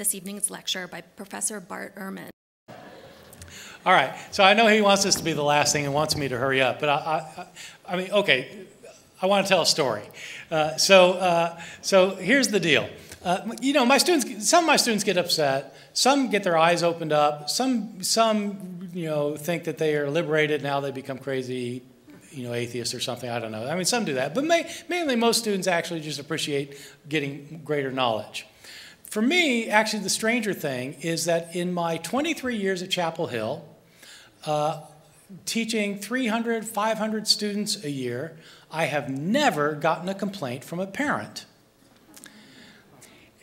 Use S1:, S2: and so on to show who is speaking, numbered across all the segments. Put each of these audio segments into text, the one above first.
S1: this evening's lecture by Professor Bart Ehrman.
S2: All right, so I know he wants this to be the last thing and wants me to hurry up, but I, I, I mean, okay, I want to tell a story. Uh, so, uh, so here's the deal. Uh, you know, my students, some of my students get upset. Some get their eyes opened up. Some, some, you know, think that they are liberated. Now they become crazy, you know, atheists or something. I don't know. I mean, some do that, but may, mainly most students actually just appreciate getting greater knowledge. For me, actually, the stranger thing is that in my 23 years at Chapel Hill, uh, teaching 300, 500 students a year, I have never gotten a complaint from a parent.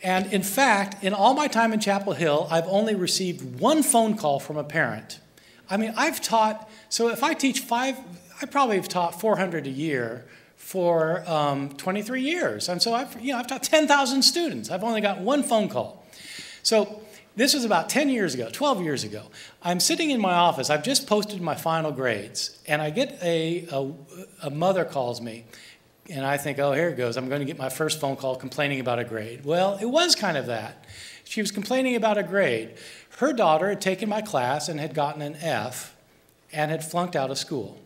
S2: And in fact, in all my time in Chapel Hill, I've only received one phone call from a parent. I mean, I've taught, so if I teach five, I probably have taught 400 a year for um, 23 years. And so I've, you know, I've taught 10,000 students. I've only got one phone call. So this was about 10 years ago, 12 years ago. I'm sitting in my office. I've just posted my final grades. And I get a, a, a mother calls me and I think, oh, here it goes. I'm going to get my first phone call complaining about a grade. Well, it was kind of that. She was complaining about a grade. Her daughter had taken my class and had gotten an F and had flunked out of school.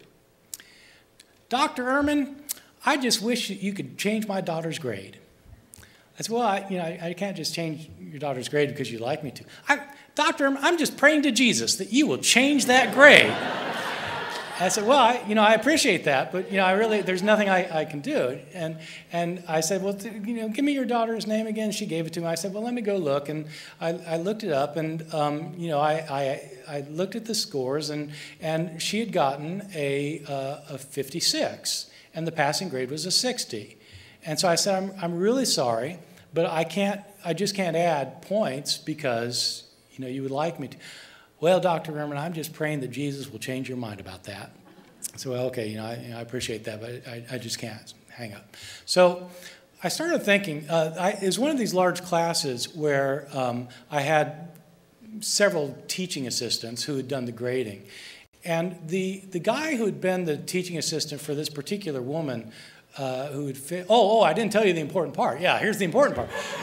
S2: Dr. Ehrman, I just wish you could change my daughter's grade. I said, well, I, you know, I, I can't just change your daughter's grade because you'd like me to. I, Doctor, I'm just praying to Jesus that you will change that grade. I said, well, I, you know, I appreciate that, but you know, I really, there's nothing I, I can do. And and I said, well, you know, give me your daughter's name again. She gave it to me. I said, well, let me go look, and I, I looked it up, and um, you know, I, I I looked at the scores, and and she had gotten a uh, a 56, and the passing grade was a 60. And so I said, I'm I'm really sorry, but I can't, I just can't add points because you know you would like me to. Well, Dr. Ehrman, I'm just praying that Jesus will change your mind about that. So, well, okay, you know, I, you know, I appreciate that, but I, I, just can't hang up. So I started thinking, uh, I, it was one of these large classes where um, I had several teaching assistants who had done the grading. And the, the guy who had been the teaching assistant for this particular woman uh, who would fit. Oh, oh, I didn't tell you the important part. Yeah, here's the important part.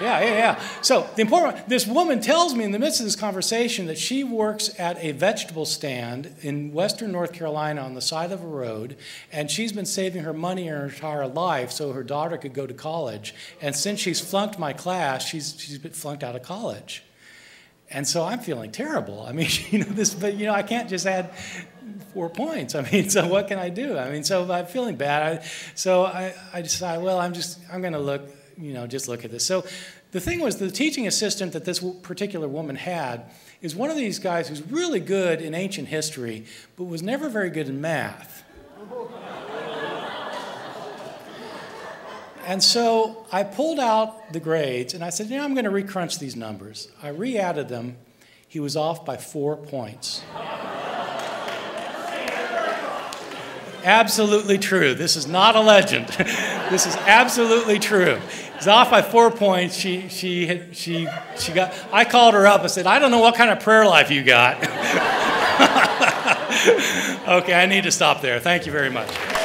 S2: yeah, yeah, yeah. So the important. This woman tells me in the midst of this conversation that she works at a vegetable stand in Western North Carolina on the side of a road, and she's been saving her money her entire life so her daughter could go to college. And since she's flunked my class, she's she's been flunked out of college. And so I'm feeling terrible. I mean, you know, this, but you know, I can't just add four points. I mean, so what can I do? I mean, so I'm feeling bad. I, so I, I decided, well, I'm just, I'm going to look, you know, just look at this. So the thing was, the teaching assistant that this particular woman had is one of these guys who's really good in ancient history, but was never very good in math. And so I pulled out the grades and I said, you know, I'm going to recrunch these numbers. I re added them. He was off by four points. absolutely true. This is not a legend. this is absolutely true. He's off by four points. She, she, she, she got, I called her up and said, I don't know what kind of prayer life you got. okay, I need to stop there. Thank you very much.